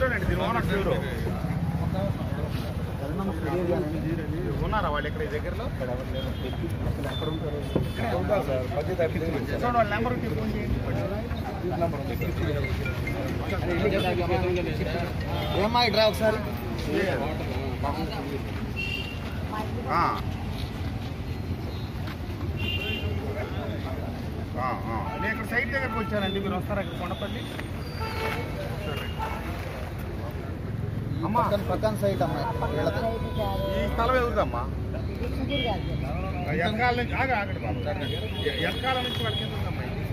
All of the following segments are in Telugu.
ఎవరేనండి దీని ఓనర్స్ ఎవరు? ఉన్నారా వాళ్ళు ఇక్కడ ఈ దగ్గరలో? చూడండి వాళ్ళ నెంబర్ ఉంటే ఫోన్ చేయండి. ఏమ్మా ఇట్రా ఒకసారి. నేను ఇక్కడ సైట్ దగ్గరకు వచ్చానండి మీరు వస్తారా ఇక్కడ కొండపల్లి? పక్కన పక్కన సైట్ అమ్మా ఈ స్థలం ఎవరిదమ్మా ఎక్కాల నుంచి ఆగా ఆగండి బాబు ఎక్కాల నుంచి వాళ్ళకి ఎంత ఉందమ్మా ఇది?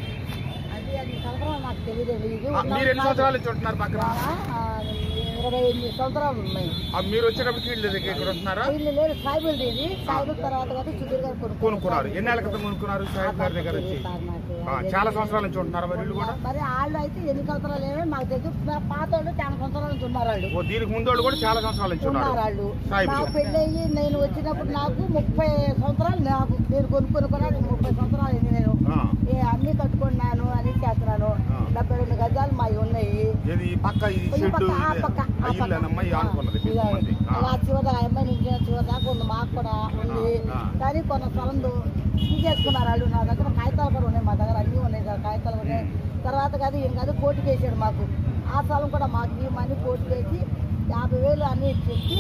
అది అది సంవత్సరాలు నాకు తెలియదు ఇది ఆ, మీరు ఎన్ని సంవత్సరాల నుంచి ఉంటున్నారు పక్కన? ఆ, ఇరవై ఎనిమిది సంవత్సరాలు ఉన్నాయి. ఆ, మీరు వచ్చేటప్పటికి వీళ్ళు దగ్గర ఇక్కడ వీళ్ళు లేరు సాయిబుల్ ఇది. సాయిబుల్ తర్వాత కదా సుధీర్ గారు కొనుక్కు- కొనుక్కున్నారు. ఎన్ని ఏళ్ళ క్రితం కొనుక్కున్నారు గారి దగ్గర వచ్చి సార్ నాకు ఆ, చాలా సంవత్సరాల నుంచి ఉంటున్నారు మరి వీళ్ళు కూడా? మరి వాళ్ళు అయితే ఎన్ని సంవత్సరాలు ఏమో మాకు తెలుసు మా పాత వాళ్ళు చాలా సంవత్సరాల నుంచి ఉన్నారు వాళ్ళు. ఓ దీనికి ముందు వాళ్ళు కూడా చాలా సంవత్సరాల నుంచి ఉన్నారు. ఉన్నారు వాళ్ళు. సాయిబుల్ నాకు నేను వచ్చినప్పుడు నాకు ముప్పై సంవత్సరాలు నాకు నేను కొనుక్కొని కూడా నేను ముప్పై సంవత్సరాలు అయింది నేను. ఆ. ఏ అన్ని కట్టుకున్నాను అన్ని చేస్తున్నాను. ఆ. డెబ్బై రెండు గజాలు మావి ఉన్నాయి. చివరి అమ్మాయి నుంచి చివరి దాకా ఉంది మాకు కూడా ఉంది. కానీ కొంత స్థలం తీసేసుకున్నారు వాళ్ళు. నా దగ్గర కాగితాలు కూడా ఉన్నాయి మా దగ్గర అన్నీ ఉన్నాయి సార్ కాగితాలు ఉన్నాయి. తర్వాత కాదు ఏం కాదు కోర్టుకి వేసాడు మాకు. ఆ స్థలం కూడా మాకు ఈ మనీ కోర్టుకి వేసి యాభై వేలు అన్ని చెప్పి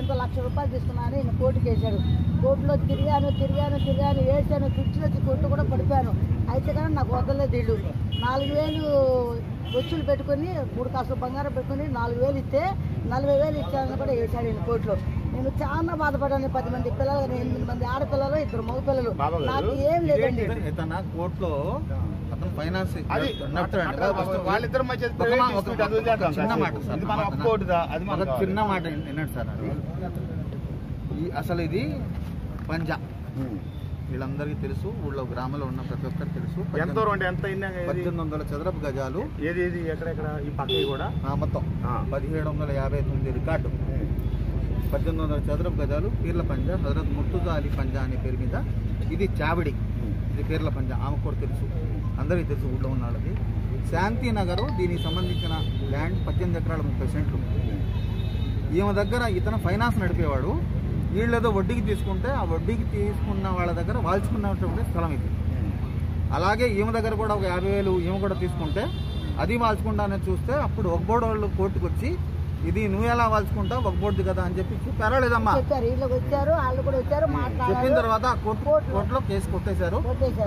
ఇంత లక్ష రూపాయలు తీసుకున్నాను ఈయన కోర్టుకి వేసాడు కోర్టులో తిరిగాను తిరిగాను తిరిగాను వేసాను వచ్చి కొట్టు కూడా పడిపోయాను. అయితే కానీ నాకు వదలలేదు ఇల్లు నాలుగు వేలు వచ్చులు పెట్టుకొని మూడు కాసులు బంగారం పెట్టుకొని నాలుగు వేలు ఇస్తే నలభై వేలు ఇచ్చానని కూడా వేసాడు ఈయన కోర్టులో. నేను చాలా బాధపడ్డాను పది మంది పిల్లలు ఎనిమిది మంది ఆడపిల్లలు ఇద్దరు మగ పిల్లలు నాకు ఏం లేదండి. కోర్టులో ఫైనాన్స్ వాళ్ళిద్దరి చిన్న. మాట సార్. చిన్న మాట వినండి సార్. ఈ అసలు ఇది పంజా. వీళ్ళందరికీ తెలుసు ఊళ్ళో గ్రామంలో ఉన్న ప్రతి ఒక్కరికి తెలుసు. ఎంత? పద్దెనిమిది వందల చదరపు గజాలు. ఏది ఏది ఎక్కడెక్కడ ఈ పక్క కూడా? ఆ, మొత్తం. పదిహేడు వందల యాభై తొమ్మిది రికార్డు. పద్దెనిమిది వందల చదరపు గజాలు పీర్ల పంజా హజరత్ ముర్తుజా అలీ పంజా అనే పేరు మీద. ఇది చావిడి. ఇది పీర్ల పంజా. ఆమె కూడా తెలుసు. అందరికీ తెలుసు ఊళ్ళో ఉన్న వాళ్ళది. శాంతి నగరు దీనికి సంబంధించిన ల్యాండ్ పద్దెనిమిది ఎకరాల ముప్పై సెంట్లు ఈమె దగ్గర ఇతను ఫైనాన్స్ నడిపేవాడు. వీళ్ళేదో వడ్డీకి తీసుకుంటే ఆ వడ్డీకి తీసుకున్న వాళ్ళ దగ్గర వాల్చుకున్నటువంటి స్థలం ఇది. అలాగే ఈమె దగ్గర కూడా ఒక యాభై వేలు ఈమె కూడా తీసుకుంటే అది వాల్చుకుంటానని చూస్తే అప్పుడు ఒక బోర్డు వాళ్ళు కోర్టుకు వచ్చి ఇది నువ్వు ఎలా వాల్చుకుంటావు? ఒక బోర్డు కదా అని చెప్పి చెప్పారా లేదమ్మా? చెప్పారు. వీళ్ళకి వచ్చారు వాళ్ళు కూడా వచ్చారు చెప్పిన తర్వాత కోర్టులో. కేసు కొట్టేశారు.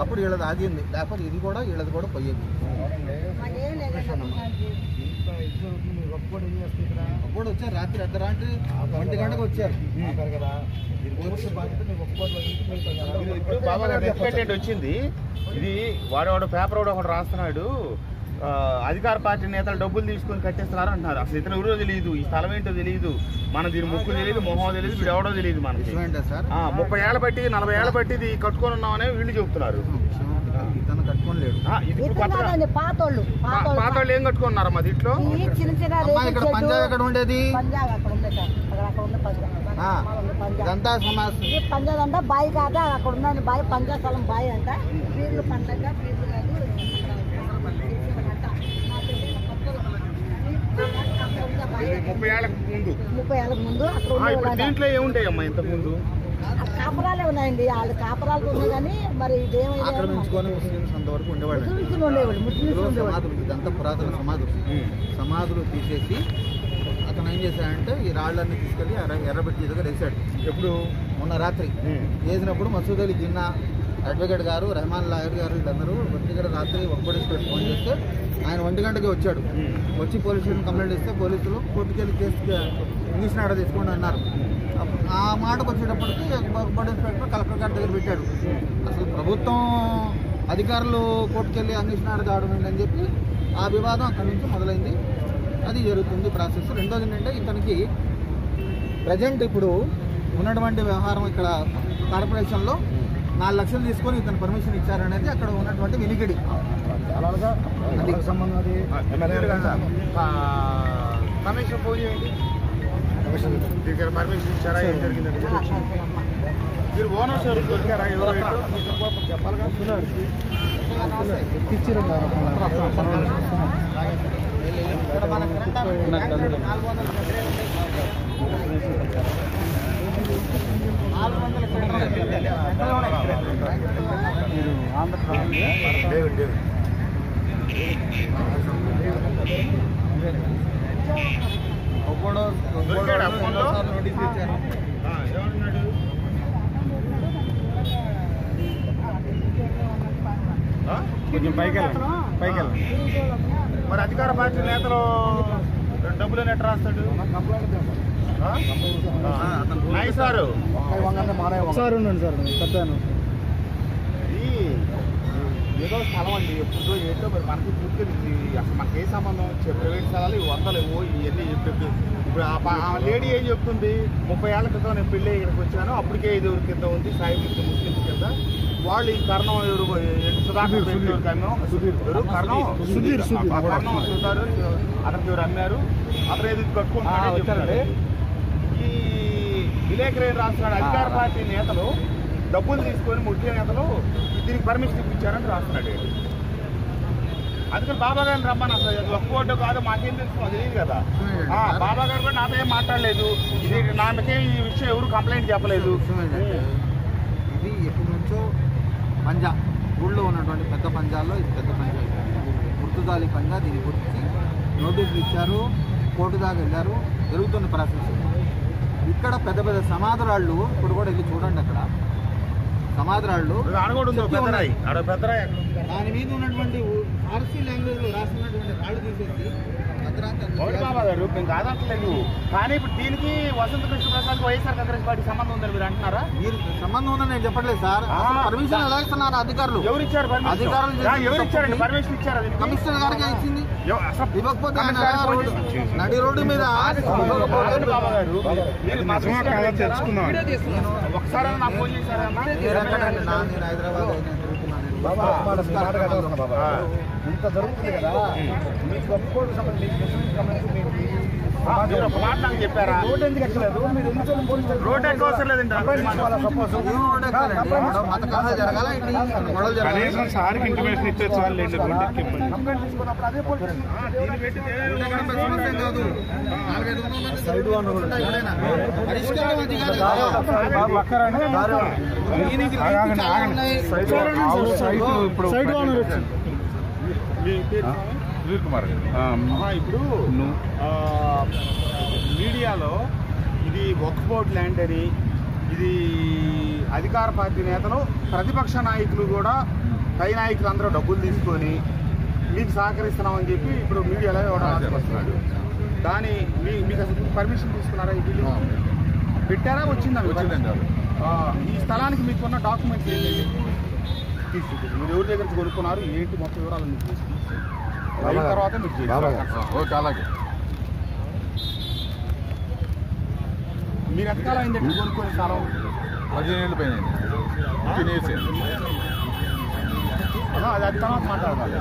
అప్పుడు వీళ్ళది ఆగింది లేకపోతే ఇది కూడా వీళ్ళది కూడా పోయేది. అప్పుడు వచ్చారు. రాత్రి అర్ధరాత్రి ఒంటి గంటకు వచ్చారు. ఇప్పుడు బాబా వచ్చింది. ఇది వాడేవాడు పేపర్ వాడు ఒకడు రాస్తున్నాడు. ఆ, అధికార పార్టీ నేతలు డబ్బులు తీసుకొని కట్టేస్తున్నారు అంటున్నారు. అసలు ఇతను ఎవరో తెలియదు ఈ స్థలం ఏంటో తెలియదు మన దీని ముక్కు తెలియదు మొహం తెలియదు వీడు ఎవడో తెలియదు మనకి. ముప్పై ఏళ్ళ బట్టి నలభై ఏళ్ళ బట్టి ఇది కట్టుకొని ఉన్నామని వీళ్ళు చెబుతున్నారు పాతోళ్ళు పా- పాత వాళ్ళు ఏం కట్టుకున్నారు మా దీంట్లో పంజాబ్ ఎక్కడ ఉండేది? పంజాబ్ ఇదంతా సమాజ్ అంట బాయి కాదా అక్కడ ఉన్న బాయి పంజాబ్ స్థలం బాయి అంట. పీర్లు పండగ పీర్లు కాదు ముప్పై ఏళ్ళకి ముందు. ముప్పై ఏళ్ళకి ముందు అక్కడ. దీంట్లో ఏముంటాయమ్మా ఇంత ముందు? ఆ కాపరాలే ఉన్నాయండి. వాళ్ళు కాపరాలు ఉన్నాయి కానీ మరి ఇదేమైనా ఆక్రమించుకొని అంతవరకు ఉండేవాళ్ళు. ఉండేవాళ్ళు. సమాధులు ఇదంతా పురాతన సమాధులు. సమాధులు తీసేసి అతను ఏం చేశాడంటే ఈ రాళ్ళన్నీ తీసుకెళ్ళి ఎర్ర- ఎర్రబెట్టి దగ్గర వేసాడు ఎప్పుడు? మొన్న రాత్రి. వేసినప్పుడు మసూద్ అలీ జిన్నా అడ్వకేట్ గారు రెహమాన్ లాయర్ గారు వీళ్ళందరూ ఒంటి గంట రాత్రి ఒక్కడేసి ఫోన్ చేస్తే ఆయన ఒంటి గంటకి వచ్చాడు. వచ్చి పోలీస్ స్టేషన్ కంప్లైంట్ ఇస్తే పోలీసులు కోర్టుకెళ్ళి కేసు ఇంగ్లీష్ నాడ తీసుకోండి అన్నారు. ఆ మాటకు వచ్చేటప్పటికి బడ్ ఇన్స్పెక్టర్ కలెక్టర్ గారి దగ్గర పెట్టాడు. అసలు ప్రభుత్వం అధికారులు కోర్టుకెళ్ళి ఇంగ్లీష్ నాడ కావడం అని చెప్పి ఆ వివాదం అక్కడి నుంచి మొదలైంది. అది జరుగుతుంది ప్రాసెస్. రెండోది ఏంటంటే ఇతనికి ప్రజెంట్ ఇప్పుడు ఉన్నటువంటి వ్యవహారం ఇక్కడ కార్పొరేషన్లో నాలుగు లక్షలు తీసుకొని ఇతను పర్మిషన్ ఇచ్చారనేది అక్కడ ఉన్నటువంటి వినికిడి అది. కమిషన్ ఫోన్ చేయండి. దగ్గర పర్మిషన్ ఇచ్చారా? ఏం మీరు ఓనర్స్ ఎవరు దొరికారా? ఎవరు చెప్పాలిగా? కొంచెం పైకి వెళ్ళండి. పైకి వెళ్ళండి. మరి అధికార పార్టీ నేతలు డబ్బులు ఎట్లా రాస్తాడు? ఆ? సారు. ఒకసారి ఉండండి సార్ ఇది ఏదో స్థలం అండి ఎప్పుడో ఏంటో మరి మనకి పూర్తి అసలు మనకి ఏ సంబంధం? ప్రైవేట్ స్థలాలు ఇవి వందలు ఇవ్వు ఇవన్నీ చెప్పి ఇప్పుడు ఆ లేడీ ఏం చెప్తుంది? ముప్పై ఏళ్ళ క్రితం నేను పెళ్ళి ఇక్కడికి వచ్చాను. అప్పటికే ఐదుగురు కింద ఉంది సాయి కింద ముస్లిం కింద. వాళ్ళు ఈ కర్ణం ఎవరు? సుధాకర్ కర్ణం సుధీర్, కర్ణం సుధారు అతనికి ఎవరు అమ్మారు? అతను ఏది ఈ విలేకరు ఏం రాస్తున్నాడు. అధికార పార్టీ నేతలు డబ్బులు తీసుకొని ముఖ్య నేతలు దీనికి పర్మిషన్ ఇప్పించారని రాస్తున్నాడు అందుకని బాబా గారిని రమ్మని అసలు. అది ఒక్క ఓటు కాదు మాకేం తెలుసు తెలియదు కదా. ఆ, బాబా గారు కూడా నాతో ఏం మాట్లాడలేదు. ఇది నాకేం ఈ విషయం ఎవరు కంప్లైంట్ చెప్పలేదు. ఇది ఎప్పటి నుంచో పంజా ఊళ్ళో ఉన్నటువంటి పెద్ద పంజాల్లో ఇది పెద్ద పంజా. గుర్తుదాలి పంజా దీన్ని గుర్తించి నోటీసులు ఇచ్చారు కోర్టు దాకా వెళ్ళారు జరుగుతున్న ప్రాసెస్ ఇక్కడ పెద్ద పెద్ద సమాధురాళ్ళు ఇప్పుడు కూడా వెళ్ళి చూడండి అక్కడ. సమాధురాళ్ళు? దాని మీద ఉన్నటువంటి ఫార్సీ లాంగ్వేజ్లో రాసినటువంటి రాళ్ళు తీసేసి కాదట్లేదు కానీ ఇప్పుడు దీనికి వసంత కృష్ణ ప్రసాద్ వైఎస్ఆర్ కాంగ్రెస్ పార్టీ సంబంధం ఉందని మీరు అంటున్నారా? మీరు సంబంధం ఉందని నేను చెప్పట్లేదు సార్. పర్మిషన్ ఎలా ఇస్తున్నారు అధికారులు? ఎవరు ఇచ్చారు పర్మిషన్ అధికారులు ఎవరు ఇచ్చారండి పర్మిషన్ ఇచ్చారు కమిషనర్ గారికి ఇచ్చింది. ఇవ్వకపోతే నడి రోడ్డు మీద మా తెలుసుకుందాం ఒకసారి. ఇంత జరుగుతుంది కదా. మీకు ఒప్పుకోడు సంబంధించి చెప్పారా రోడ్ ఎందుకు ఎక్కలేదు? రోడ్ ఎక్క అవసరం లేదండి? సార్కి ఇంటిమేషన్ ఇచ్చే చాలు చాలా ఉన్నాయి. సైడ్ వచ్చి మీ పేరు సుధీర్ కుమార్ గారు. ఇప్పుడు మీడియాలో ఇది ఒక్స్పోర్ట్ ల్యాండ్ అని ఇది అధికార పార్టీ నేతలు ప్రతిపక్ష నాయకులు కూడా కై నాయకులు అందరూ డబ్బులు తీసుకొని మీకు సహకరిస్తున్నామని చెప్పి ఇప్పుడు మీడియాలో ఆశపడుతున్నాడు దాని మీ మీకు అసలు పర్మిషన్ తీసుకున్నారా ఈ బిల్లు పెట్టారా? వచ్చిందా ఈ స్థలానికి మీకున్న డాక్యుమెంట్స్ ఏంటండి? తీసుకుంటుంది మీరు ఎవరి దగ్గర నుంచి కొనుక్కున్నారు? ఏంటి మొత్తం వివరాలు మీకు తీసుకుంటుంది అయిన తర్వాత. ఓకే అలాగే మీరు ఎంతకాలం అయిందండి కొనుక్కొని స్థలం? పదిహేను ఏళ్ళు పైన ఫిఫ్టీన్ ఇయర్స్ అది అది తర్వాత మాట్లాడాలి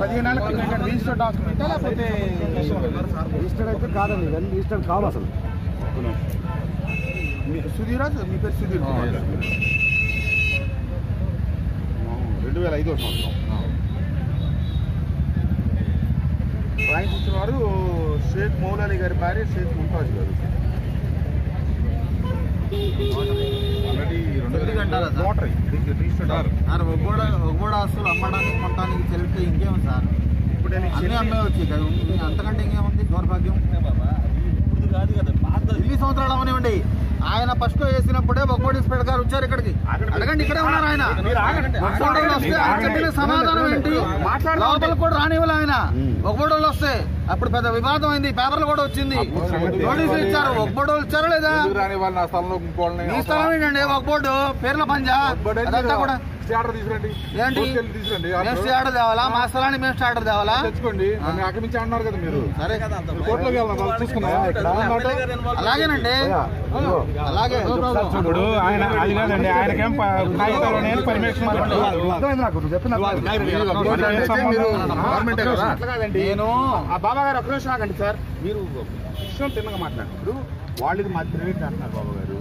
పదిహేను ఏళ్ళ కింద రిజిస్టర్ డాక్యుమెంటా లేకపోతే అయితే కాదండి ఇవన్నీ రిజిస్టర్డ్ కావు అసలు. మీ- సుధీరా మీ పేరు సుధీర్. రెండు వేల ఐదో సంవత్సరం. రాయించిన వారు షేక్ మౌలాలి గారి భార్య షేక్ ముంతాజ్ గారు. ఆస్తులు అమ్మడానికి కొనడానికి తెలిపితే ఇంకేం సార్? ఇప్పుడు అన్నీ వచ్చి అంతకంటే ఇంకేముంది? దౌర్భాగ్యం. ఎన్ని సంవత్సరాలు అమ్మనివ్వండి ఆయన ఫస్ట్ వేసినప్పుడే బొగ్గోడి ఇన్స్పెక్టర్ గారు వచ్చారు ఇక్కడికి. అడగండి ఇక్కడే ఉన్నారు ఆయన. చెప్పిన సమాధానం ఏంటి. లోపల కూడా రానివ్వాలి ఆయన. ఒగ్గోడోళ్ళు వస్తే అప్పుడు పెద్ద వివాదం అయింది. పేపర్లు కూడా వచ్చింది. నోటీసులు ఇచ్చారు. ఒగ్గోడోళ్ళు ఇచ్చారా లేదా? మీ స్థలం ఏంటండి పేర్ల పంజా. అదంతా కూడా తీసుకురండి. ఏంటి? తీసుకురండి. తేవాలా? మా స్థలాన్ని మేము స్టార్టర్ తేవాలా? తెచ్చుకోండి. నన్ను ఆక్రమించి అన్నారు కదా మీరు. సరే కోర్టులోకి వెళ్దాం వాళ్ళు చూసుకుందాం అలాగేనండి. అలాగే. ఇప్పుడు ఆయన అది కాదండి. ఆయనకేం ప- కాగితాలు నేను పర్మిషన్ ఆ బాబా గారు ఒక నిమిషం ఆగండి సార్. మీరు విషయం తిన్నగా మాట్లాడు. ఇప్పుడు వాళ్ళు ఇది మాది ప్రైవేట్ అంటున్నారు బాబు గారు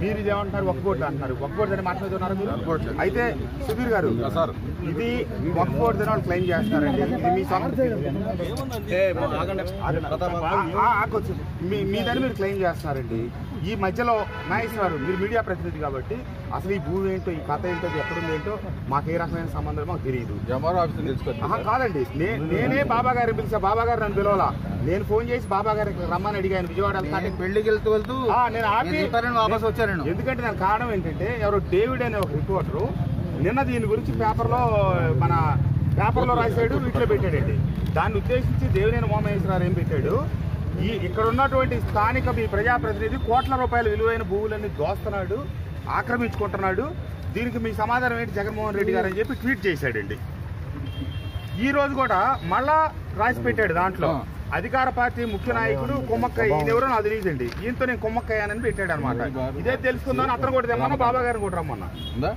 మీరు ఇదేమంటున్నారు ఒక బోర్డు అంటున్నారు ఒక బోర్డు అని మాట్లాడుతున్నారు మీరు అయితే సుధీర్ గారు సార్ ఇది ఒక బోర్డు అని వాళ్ళు క్లెయిమ్ చేస్తున్నారండి ఇది మీ సొంత ఆగొచ్చు. మీ మీదని మీరు క్లెయిమ్ చేస్తున్నారండి ఈ మధ్యలో నాగేశ్వర మీరు మీడియా ప్రతినిధి కాబట్టి అసలు ఈ భూమి ఏంటో ఈ కథ ఏంటో ఎక్కడుంది ఏంటో మాకు ఏ రకమైన సంబంధం మాకు తెలియదు. కాదండి. నే- నేనే బాబా గారిని పిలిచా. బాబా గారు నన్ను పిలవాలా. నేను ఫోన్ చేసి బాబా గారికి రమ్మని అడిగాను విజయవాడ పెళ్ళికి వెళ్తూ నేను ఆపి వాపస్ వచ్చాను ఎందుకంటే దానికి కారణం ఏంటంటే ఎవరో డేవిడ్ అనే ఒక రిపోర్టరు నిన్న దీని గురించి పేపర్లో మన పేపర్లో రాశాడు వీటిలో పెట్టాడండి. దాన్ని ఉద్దేశించి దేవినేని మోమేశ్వరరావు ఏం పెట్టాడు? ఈ ఇక్కడ ఉన్నటువంటి స్థానిక మీ ప్రజాప్రతినిధి కోట్ల రూపాయల విలువైన భూములన్నీ దోస్తున్నాడు ఆక్రమించుకుంటున్నాడు. దీనికి మీ సమాధానం ఏంటి? జగన్మోహన్ రెడ్డి గారు అని చెప్పి ట్వీట్ చేశాడండి. ఈ రోజు కూడా మళ్ళా రాసి పెట్టాడు దాంట్లో. అధికార పార్టీ ముఖ్య నాయకుడు కుమ్మక్కయ్య. ఈయన ఎవరో నాకు తెలియదండి. ఈయనతో నేను కుమ్మక్కయ్యానని పెట్టాడు అనమాట ఇదే తెలుసుకుందామని అతను కూడా తెమ్మన్నా బాబా గారిని కూడా రమ్మన్నా. ఉందా?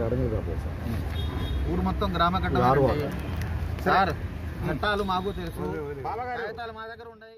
ఎంఆర్ఓ రికార్డ్ గ్రామకాండ ఊరు మొత్తం గ్రామ కట్ట సార్ చట్టాలు మాకు తెలుసు. కాగితాలు మా దగ్గర ఉన్నాయి.